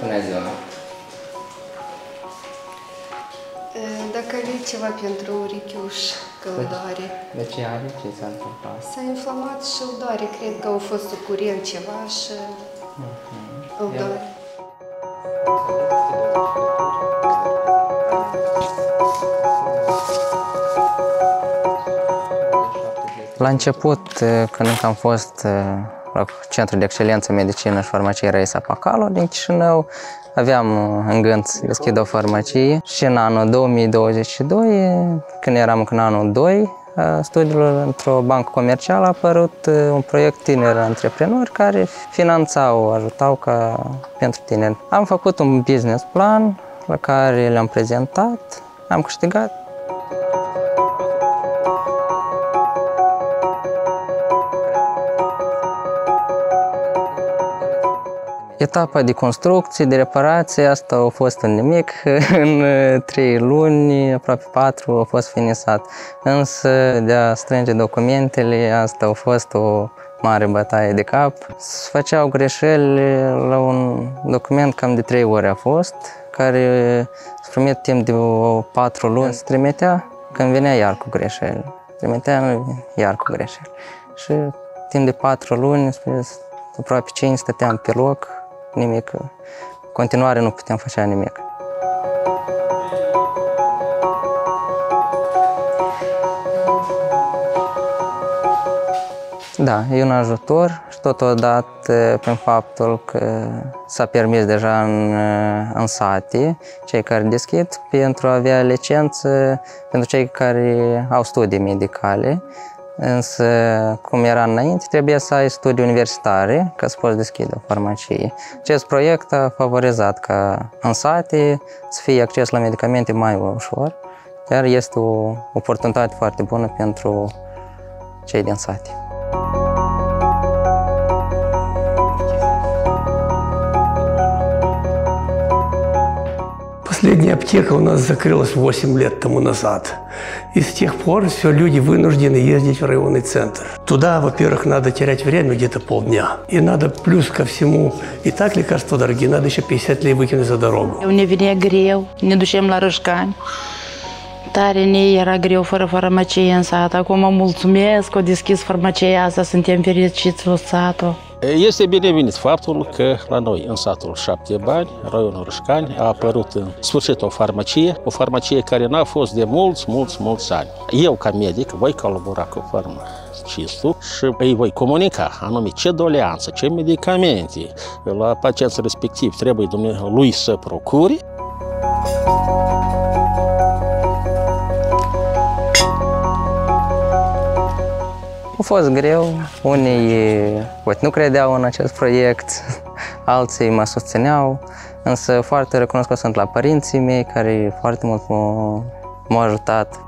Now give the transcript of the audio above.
Bună ziua! Dacă aveți ceva pentru urechiuș, căldare. De ce are? Ce s-a întâmplat? S-a inflamat și îl doare. Cred că au fost cu curent ceva și îl doare. La început, când încă am fost la Centrul de Excelență Medicină și Farmacie Raisa Pacalo din Chișinău, aveam în gând să deschid o farmacie și în anul 2022, când eram în anul 2, studiilor într-o bancă comercială a apărut un proiect tineri antreprenori care finanțau, ajutau ca pentru tineri. Am făcut un business plan la care le-am prezentat, am câștigat Etapa de construcție, de reparație, asta a fost în nimic. În trei luni, aproape patru, a fost finisat. Însă, de a strânge documentele, asta a fost o mare bătaie de cap. Se făceau greșeli la un document cam de trei ore a fost, care se primit timp de o patru luni, se trimitea când venea iar cu greșeli. Trimitea iar cu greșeli. Și timp de patru luni, aproape cinci stăteam pe loc, nimic. În continuare nu putem face nimic. Da, e un ajutor și totodată prin faptul că s-a permis deja în, în sate cei care deschid pentru a avea licență pentru cei care au studii medicale Însă, cum era înainte, trebuie să ai studii universitare ca să poți deschide o farmacie. Acest proiect a favorizat ca în sate să fie acces la medicamente mai ușor, iar este o oportunitate foarte bună pentru cei din sate. Последняя аптека у нас закрылась 8 лет тому назад. И с тех пор все люди вынуждены ездить в районный центр. Туда, во-первых, надо терять время где-то полдня. И надо плюс ко всему, и так лекарства дорогие, надо еще 50 лей выкинуть за дорогу. Ne venea greu, ne ducem la Rășcani. Tare ne era greu fără farmacie în sat. Acum mulțumesc că deschis farmacia asta, suntem fericiți. Este binevenit faptul că la noi, în satul Șapte Bani, raionul Rășcani, a apărut în sfârșit o farmacie, o farmacie care n-a fost de mulți, mulți, mulți ani. Eu, ca medic, voi colabora cu farmacistul și îi voi comunica anume ce doleanță, ce medicamente la pacientul respectiv trebuie lui să procure A fost greu, unii poate nu credeau în acest proiect, alții mă susțineau, însă foarte recunoscut sunt la părinții mei care foarte mult m-au ajutat